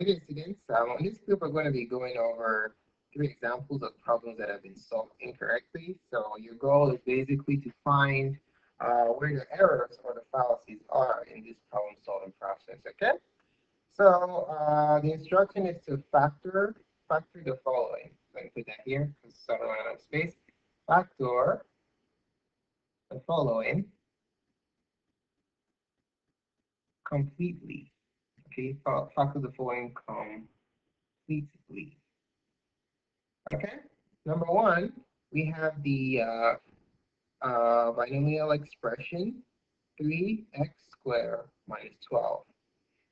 Okay, students, um, in this group, we're going to be going over three examples of problems that have been solved incorrectly. So your goal is basically to find uh, where the errors or the fallacies are in this problem solving process, okay? So uh, the instruction is to factor, factor the following. I can put that here, because I don't run out of space. Factor the following completely. Okay, factor the following completely. Okay, number one, we have the uh, uh, binomial expression 3x squared minus 12.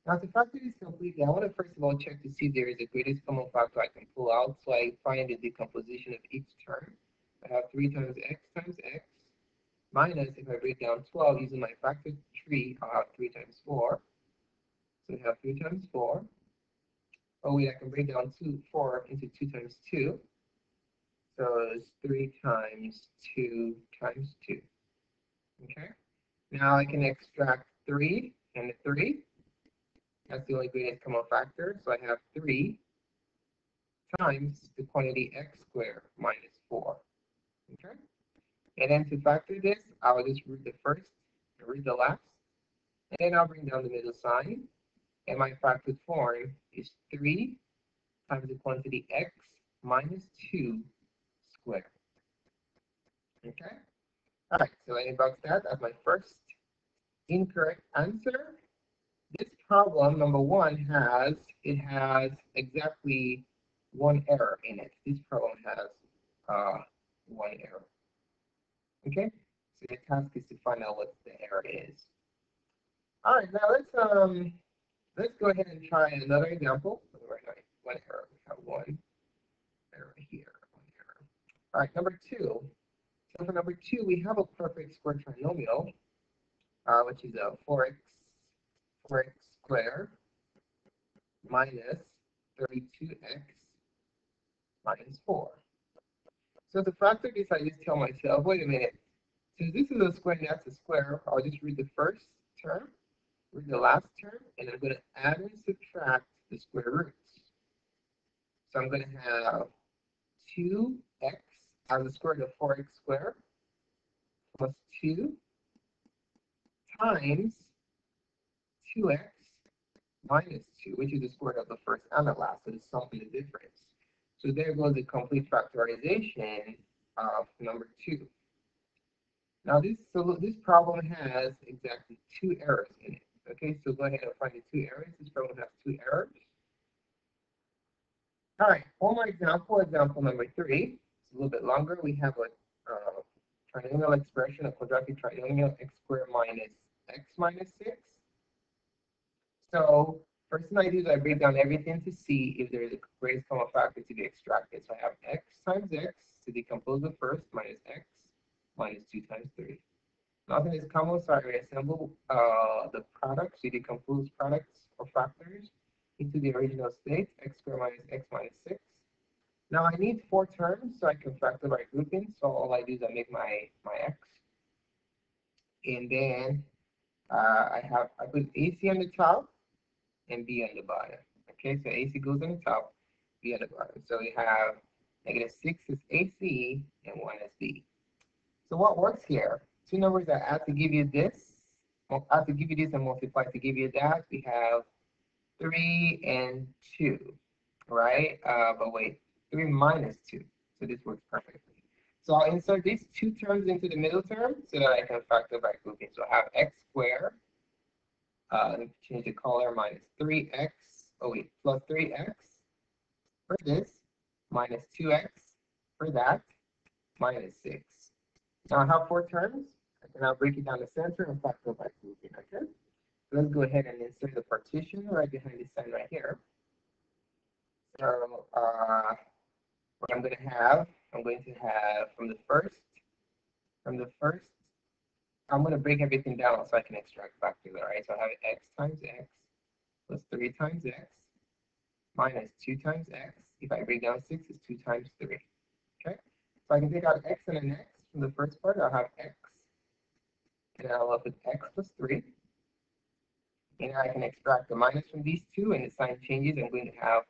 Now to factor this completely, I want to first of all check to see if there is a greatest common factor I can pull out. So I find the decomposition of each term. I have 3 times x times x minus, if I break down 12 using my factor 3, I'll have 3 times 4. So we have 3 times 4. Oh wait, I can break down 2, 4 into 2 times 2. So it's 3 times 2 times 2. Okay? Now I can extract 3 and 3. That's the only greatest common factor. So I have 3 times the quantity x squared minus 4. Okay? And then to factor this, I'll just read the first, read the last, and then I'll bring down the middle sign. And my factored form is 3 times the quantity x minus 2 squared. Okay? All right, so I box that as my first incorrect answer. This problem, number one, has, it has exactly one error in it. This problem has uh, one error. Okay, so the task is to find out what the error is. All right, now let's um let's go ahead and try another example. Right now, one error. We have one error here. One error. All right, number two. So for number two, we have a perfect square trinomial, uh, which is a 4x 4x squared minus 32x minus 4. So the factor this, I just tell myself, wait a minute, since this is a square and that's a square, I'll just read the first term, read the last term, and I'm going to add and subtract the square roots. So I'm going to have 2x as the square root of 4x squared plus 2 times 2x minus 2, which is the square root of the first and the last, so the sum the difference. So there goes the complete factorization of number two. Now this so this problem has exactly two errors in it. Okay, so go ahead and find the two errors. This problem has two errors. All right, one more example, example number three. It's a little bit longer. We have a uh, trinomial expression, a quadratic trinomial x squared minus x minus 6. So First thing I do is I break down everything to see if there is a greatest common factor to be extracted. So I have x times x to decompose the first minus x minus 2 times 3. Nothing is common, so I reassemble uh, the products, to decompose products or factors into the original state, x squared minus x minus 6. Now I need four terms so I can factor by grouping. So all I do is I make my, my x. And then uh, I have, I put AC on the top and B on the bottom. Okay, so AC goes on the top, B on the bottom. So we have negative 6 is AC and 1 is B. So what works here? Two numbers that add to give you this, add to give you this and multiply to give you that. We have 3 and 2, right? Uh, but wait, 3 minus 2. So this works perfectly. So I'll insert these two terms into the middle term so that I can factor by grouping. So I have x squared uh, change the color minus 3x, oh wait, plus 3x for this, minus 2x for that, minus 6. Now I have four terms. I can break it down the center and factor by grouping, okay? Let's go ahead and insert the partition right behind this sign right here. So uh, what I'm going to have, I'm going to have from the first, from the first I'm going to break everything down so I can extract factors, all right? So I have x times x plus 3 times x minus 2 times x. If I break down 6, it's 2 times 3, okay? So I can take out x and an x from the first part. I'll have x, and I'll have x plus 3 And I can extract the minus from these two and the sign changes. I'm going to have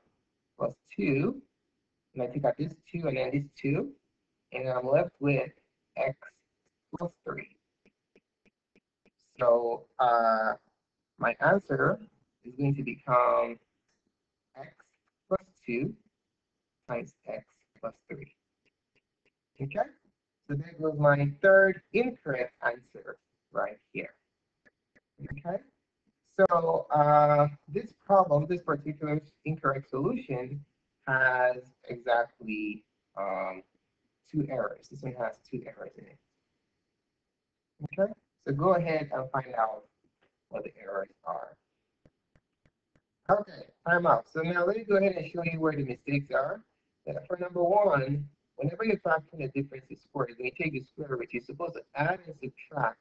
plus 2. And I take out this 2 and then this 2. And I'm left with x plus 3. So uh, my answer is going to become x plus 2 times x plus 3. Okay? So there goes my third incorrect answer right here. Okay? So uh, this problem, this particular incorrect solution has exactly um, two errors. This one has two errors in it. Okay? So go ahead and find out what the errors are. Okay, time out. So now let me go ahead and show you where the mistakes are. For number one, whenever you're factoring a difference in squares, when you take the square root, you're supposed to add and subtract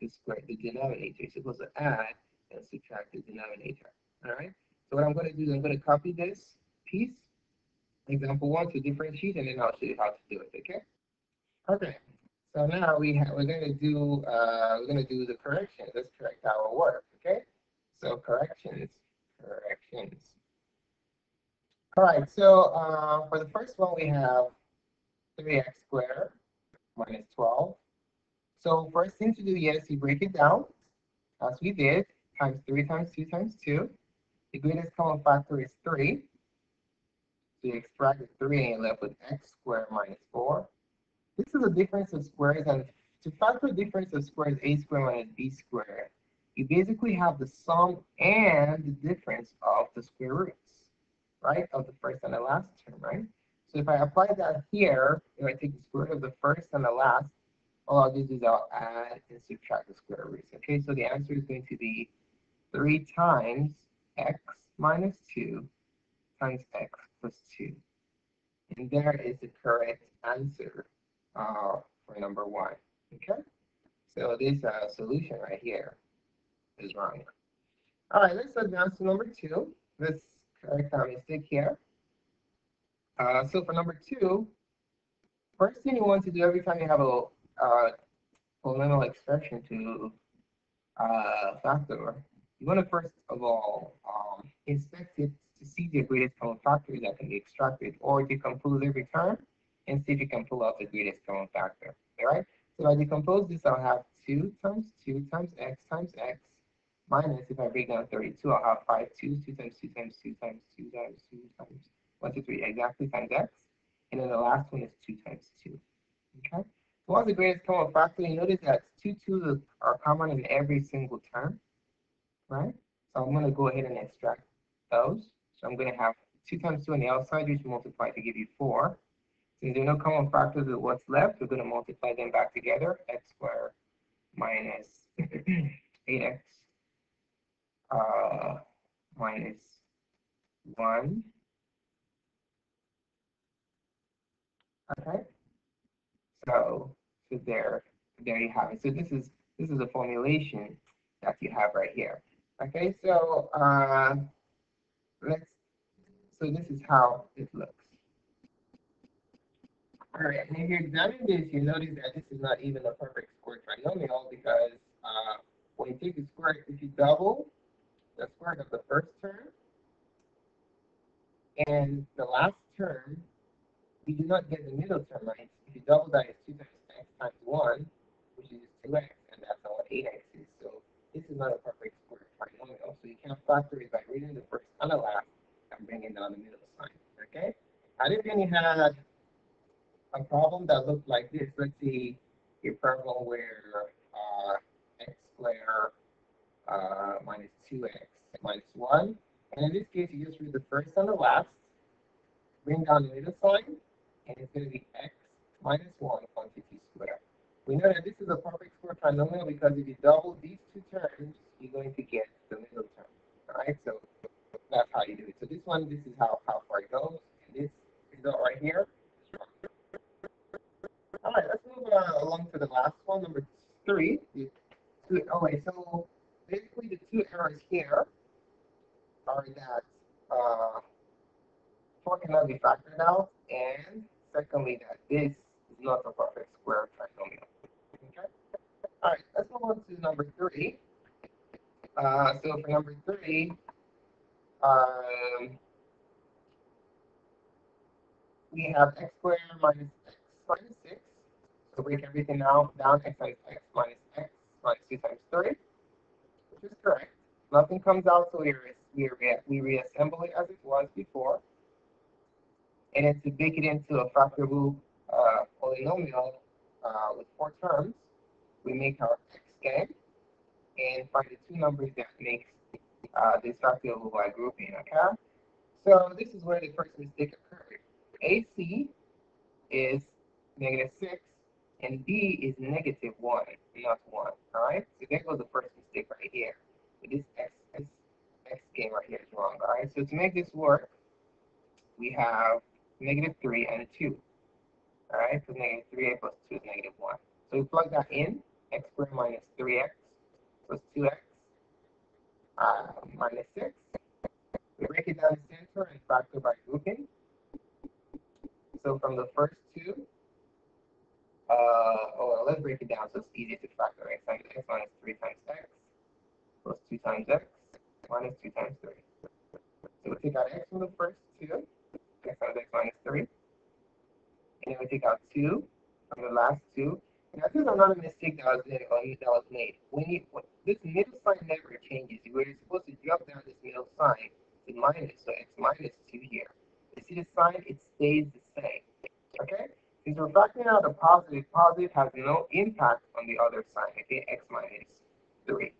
the square, the denominator. You're supposed to add subtract the denominator. All right. So what I'm going to do is I'm going to copy this piece, example one, to different differentiate, and then I'll show you how to do it. Okay. Okay. So now we have, we're going to do uh, we're going to do the correction. Let's correct our work. Okay. So corrections, corrections. All right. So uh, for the first one, we have 3x squared minus 12. So first thing to do, yes, you break it down as we did, times 3 times 2 times 2. The greatest common factor is 3. So you extract the 3 and you're left with x squared minus 4. This is a difference of squares, and to factor difference of squares, a squared minus b squared, you basically have the sum and the difference of the square roots, right, of the first and the last term, right? So if I apply that here, if I take the square root of the first and the last, all I'll do is I'll add and subtract the square roots. Okay, so the answer is going to be 3 times x minus 2 times x plus 2. And there is the correct answer uh, for number one. Okay, so this uh, solution right here is wrong. All right, let's advance to number two. Let's correct our mistake here. Uh, so for number two, first thing you want to do every time you have a uh, polynomial expression to uh, factor, you want to first of all um, inspect it to see the greatest common factor that can be extracted or decompose every term and see if you can pull out the greatest common factor. All right. So if I decompose this, I'll have 2 times 2 times x times x minus, if I break down 32, I'll have 5 2s, 2 times 2 times 2 times 2 times 2 times 1, 2, 3, exactly times x. And then the last one is 2 times 2. Okay? So what's the greatest common factor? You notice that 2 2s are common in every single term, right? So I'm going to go ahead and extract those. So I'm going to have 2 times 2 on the outside, which multiply to give you 4. Since there are no common factors with what's left, we're going to multiply them back together. x squared minus 8x uh, minus 1. Okay. So, so there, there you have it. So this is this is a formulation that you have right here. Okay, so uh, let's. So this is how it looks. All right, and if you examine this, you notice that this is not even a perfect square trinomial because uh, when you take the square, if you double the square of the first term and the last term, you do not get the middle term, right? If you double that, it's 2 times x times 1, which is 2x, and that's not what 8x is. So this is not a perfect. So you can't factor it by reading the first and the last and bringing down the middle sign, okay? I did you had a problem that looked like this. Let's see a problem where uh, x squared uh, minus 2x minus 1. And in this case, you just read the first and the last, bring down the middle sign, and it's going to be x minus 1 quantity squared. We know that this is a perfect square trinomial because if you double these two terms, you're going to get the middle term. All right, so that's how you do it. So this one, this is how, how far it goes. And this result right here all right, let's move uh, along to the last one, number three. Okay, so basically the two errors here are that uh, four cannot be factored out, and secondly that this is not a perfect square trinomial. Okay. All right, let's move on to number three. Uh, so for number three, um, we have x squared minus x minus 6. So break everything now down, x times x minus x minus 2 times 3, which is correct. Nothing comes out, so we, re we, we reassemble it as it was before. And then to make it into a factorable uh, polynomial uh, with four terms, we make our x game and find the two numbers that makes uh, this factorable by grouping, okay? So this is where the first mistake occurred. AC is negative 6 and B is negative 1, not 1, alright? So there goes the first mistake right here. So this x, x, x game right here is wrong, alright? So to make this work, we have negative 3 and 2. Alright, so negative 3a plus 2 is negative 1. So we plug that in, x squared minus 3x plus 2x uh, minus 6. We break it down to center and factor by grouping. So from the first two, uh, oh, let's break it down so it's easy to factor. x times x minus 3 times x plus 2 times x minus 2 times 3. So we take out x from the first two, x times x minus 3. And then we take out 2 from the last two. Now, this is another mistake that was, uh, that was made. When you, this middle sign never changes. You're supposed to drop down this middle sign to minus, so x minus 2 here. You see the sign? It stays the same. Okay? Since we're factoring out the positive, positive has no impact on the other sign, okay? x minus 3.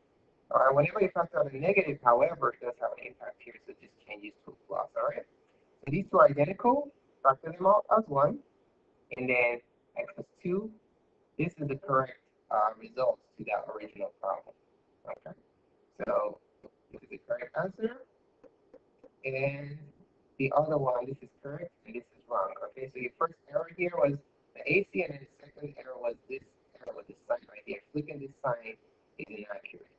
All right, whenever you factor out a negative, however, it does have an impact here, so it just changes to a plus, all right? So these two are identical, factor them out as 1, and then x plus 2. This is the correct uh, result to that original problem, okay? So this is the correct answer, and the other one, this is correct, and this is wrong. Okay, so your first error here was the AC, and then the second error was this error with this sign right here. Clicking this sign is inaccurate.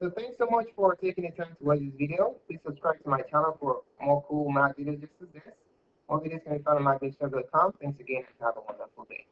So thanks so much for taking the time to watch this video. Please subscribe to my channel for more cool math videos just as this. More videos can be found on mathvideos.com. Thanks again and have a wonderful day.